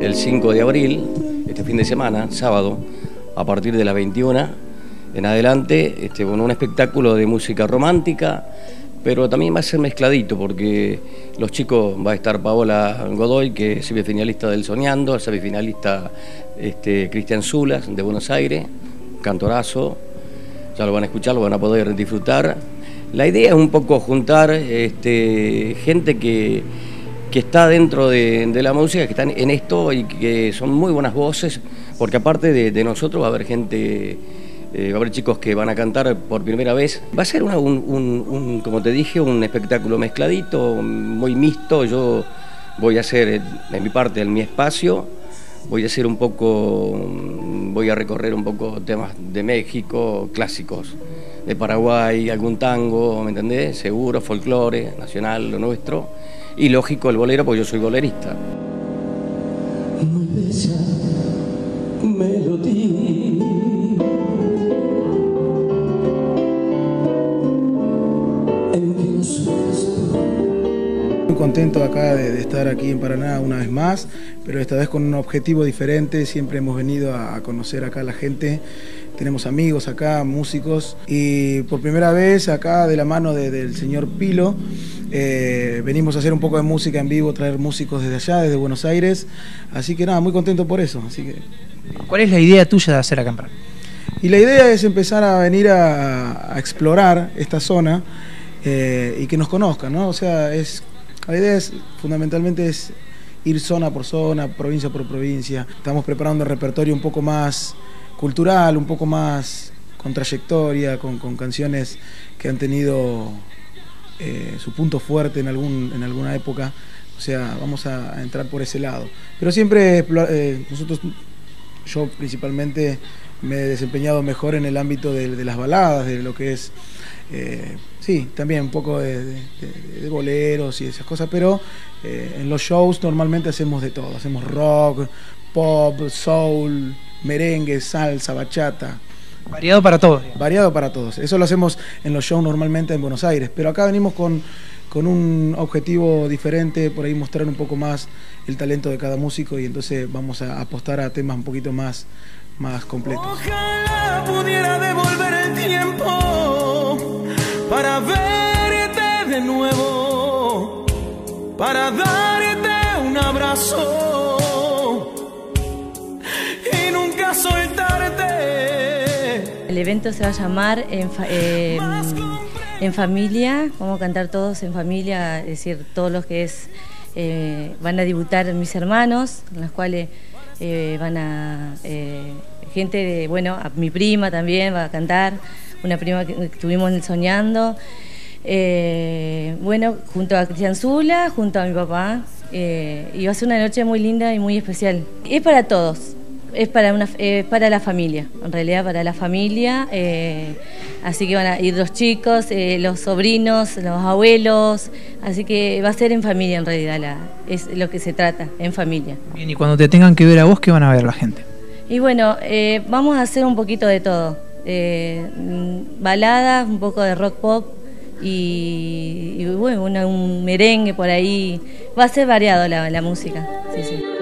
El 5 de abril, este fin de semana, sábado, a partir de las 21 en adelante, este, un espectáculo de música romántica, pero también va a ser mezcladito porque los chicos va a estar Paola Godoy, que es semifinalista del Soñando, semifinalista este, Cristian Zulas de Buenos Aires, cantorazo, ya lo van a escuchar, lo van a poder disfrutar. La idea es un poco juntar este, gente que, que está dentro de, la música, que están en esto y que son muy buenas voces, porque aparte de nosotros va a haber gente eh, va a haber chicos que van a cantar por primera vez. Va a ser, un, como te dije, un espectáculo mezcladito, muy mixto. Yo voy a hacer, en mi parte, en mi espacio, voy a hacer un poco, voy a recorrer un poco temas de México, clásicos, de Paraguay, algún tango, ¿me entendés? Seguro, folclore, nacional, lo nuestro. Y lógico, el bolero, porque yo soy bolerista. Contento acá de, estar aquí en Paraná una vez más, pero esta vez con un objetivo diferente. Siempre hemos venido a, conocer acá a la gente. Tenemos amigos acá, músicos, y por primera vez acá de la mano del señor Pilo, eh, venimos a hacer un poco de música en vivo, traer músicos desde allá, desde Buenos Aires. Así que nada, muy contento por eso. Así que... ¿Cuál es la idea tuya de hacer acá en Paraná? Y la idea es empezar a venir a, explorar esta zona eh, y que nos conozcan, ¿no? O sea, es la idea es, fundamentalmente es ir zona por zona, provincia por provincia. Estamos preparando el repertorio un poco más cultural, un poco más con trayectoria, con, canciones que han tenido eh, su punto fuerte en, algún, en alguna época. O sea, vamos a, entrar por ese lado. Pero siempre eh, nosotros, yo principalmente me he desempeñado mejor en el ámbito de las baladas, de lo que es eh, sí, también un poco de, boleros y esas cosas, pero eh, en los shows normalmente hacemos de todo, hacemos rock, pop, soul, merengue, salsa, bachata. Variado para todos. Variado para todos. Eso lo hacemos en los shows normalmente en Buenos Aires, pero acá venimos con, con un objetivo diferente, por ahí mostrar un poco más el talento de cada músico y entonces vamos a apostar a temas un poquito más, más completos. Ojalá pudiera devolver el tiempo de nuevo, para darte un abrazo y nunca soltarte. El evento se va a llamar En, en Familia, vamos a cantar todos en familia, es decir, todos los que es, eh, van a debutar mis hermanos, en los cuales eh, van a, eh, gente de, bueno, a mi prima también va a cantar una prima que estuvimos soñando. Eh, bueno, junto a Cristian Zula, junto a mi papá. Eh, y va a ser una noche muy linda y muy especial. Es para todos, es para, una, para la familia, en realidad para la familia. Eh, así que van a ir los chicos, los sobrinos, los abuelos. Así que va a ser en familia en realidad, la, es lo que se trata, en familia. Bien, y cuando te tengan que ver a vos, ¿qué van a ver la gente? Y bueno, vamos a hacer un poquito de todo eh, baladas, un poco de rock pop y, bueno, un merengue por ahí. Va a ser variado la, la música. Sí, sí.